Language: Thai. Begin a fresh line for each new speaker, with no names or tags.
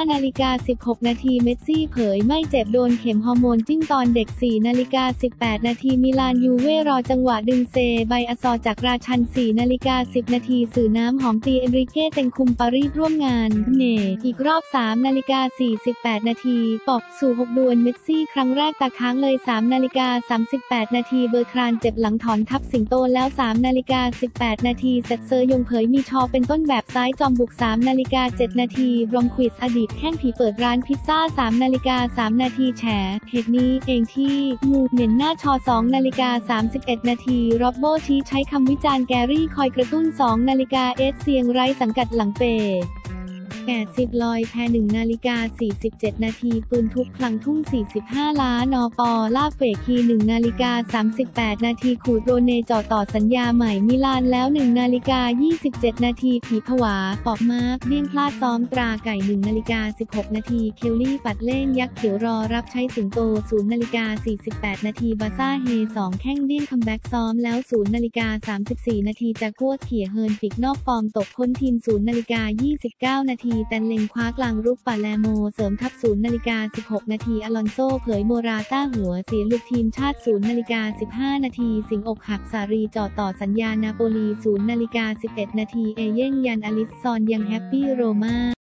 15 นาฬิกา 16 นาทีเมสซี่เผยไม่เจ็บโดนเข็มฮอร์โมนจิ้มตอนเด็ก 4 นาฬิกา 18 นาทีมิลานยูเว่รอจังหวะดึงเซไบอซอจากราชัน 4 นาฬิกา 10 นาทีสื่อน้ำหอมตีเอนริเก้เต็งคุมปารีสร่วมงาน เน อีกรอบ 3 นาฬิกา 48 นาทีปอกสู่ 6 ดวลเมสซี่ครั้งแรกตาค้างเลย 3 นาฬิกา 38 นาทีเบอร์ครานเจ็บหลังถอนทับสิงโตแล้ว 3 นาฬิกา 18 นาทีเซตเซอร์ยงเผยมีชอเป็นต้นแบบซ้ายจอมบุก 3 นาฬิกา 7 นาทีรอมควิสอดีตแข้งผีเปิดร้านพิซซ่า3นาฬิกา3นาทีแฉเหตุนี้เองที่งูเหม็นหน้าชอ2นาฬิกา31 นาทีร็อบโบชี้ใช้คำวิจารณ์แกรี่คอยกระตุ้น 2 นาฬิกาเอสเซียงไร้สังกัดหลังเป 80ลอยแพ1นาฬิกา 47 นาทีปืนทุบพลังทุ่ง45 ล้านอปอลาเฟคี1นาฬิกา 38 นาทีขูดโรเนจ่อต่อสัญญาใหม่มิลานแล้ว 1 นาฬิกา 27 นาทีผีผวา ปอกมาร์กเลี่ยงพลาดซ้อมตราไก่ 1 นาฬิกา 16 นาทีเคลลี่ปัดเล่งยักษ์เขียวรอรับใช้สิงโต 0 นาฬิกา 48 นาทีบาซ่าเฮ 2 แข้งเลี่ยงคัมแบ็กซ้อมแล้ว 0 นาฬิกา 34 นาทีจากกัวเขี่ยเฮินปิกนอกฟอร์มตกพ้นทีม 0 นาฬิกา 29 นาทีแตนเลงคว้ากลางรุกปาแลโม เสริมทัพ0นาฬิกา 16 นาทีอลอนโซเผยโมราต้าหัวเสียลูกทีมชาติ0นาฬิกา 15 นาที สิงอกหักสารีจ่อต่อสัญญานาโปลี0นาฬิกา 11 นาที เอเย่งยันอลิสซอนยังแฮปปี้โรมา